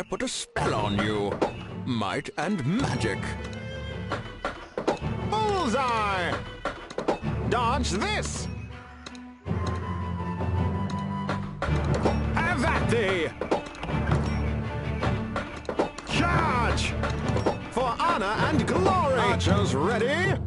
I put a spell on you. Might and magic. Bullseye! Dodge this! Thee! Charge! For honor and glory! Archers ready?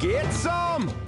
Get some!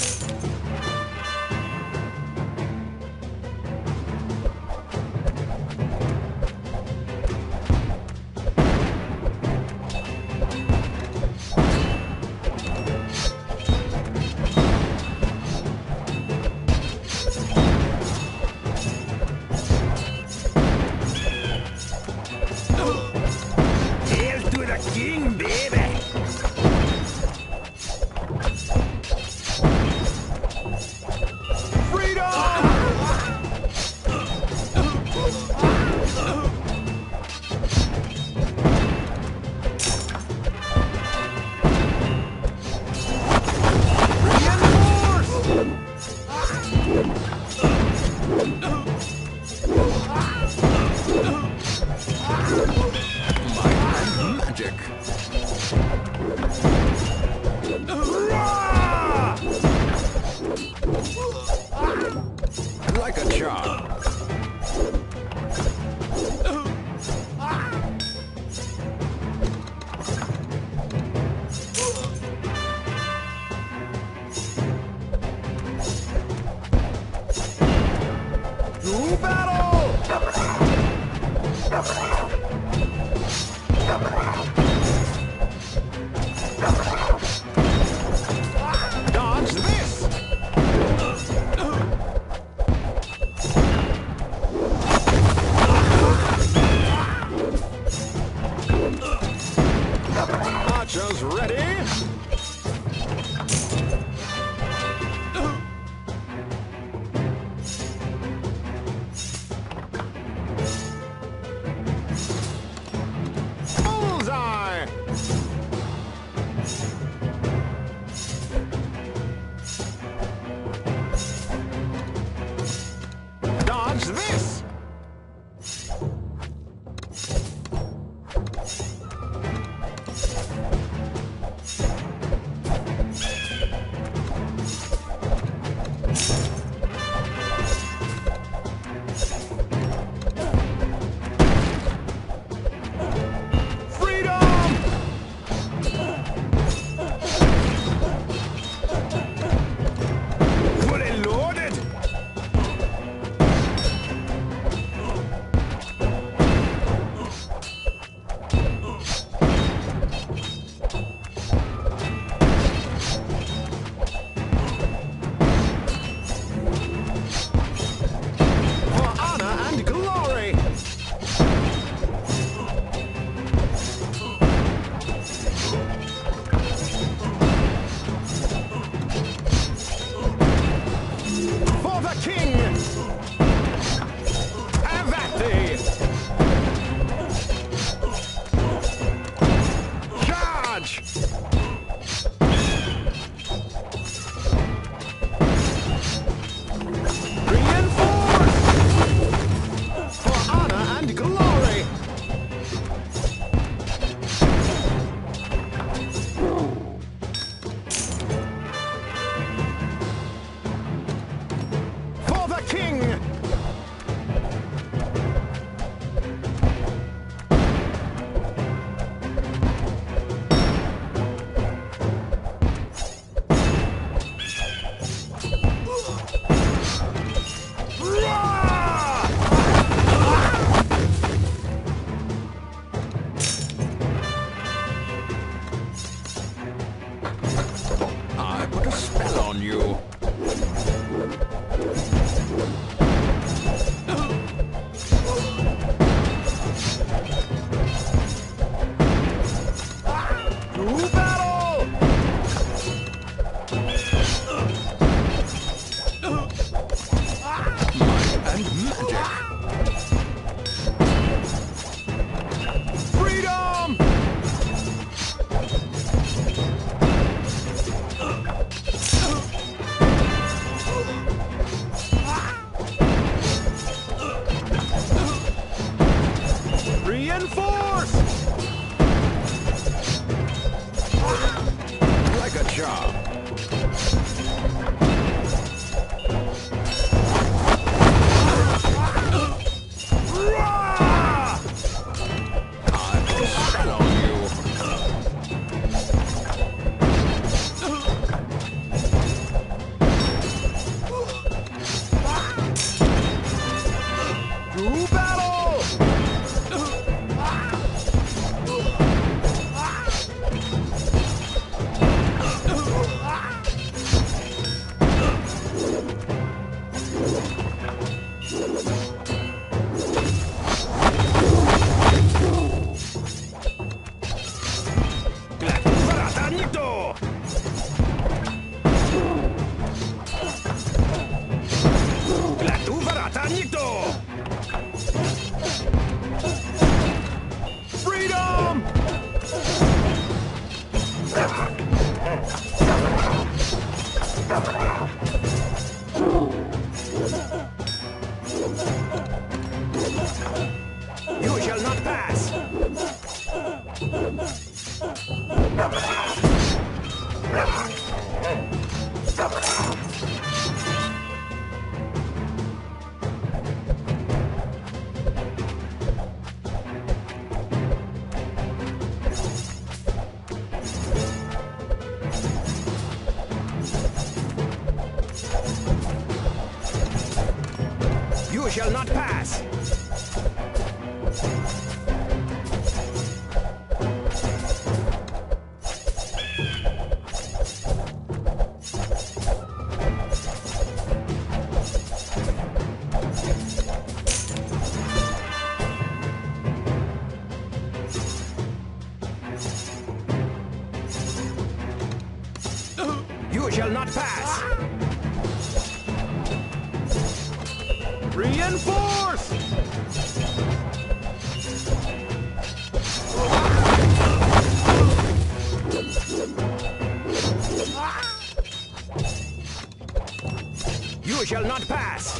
Shall not pass!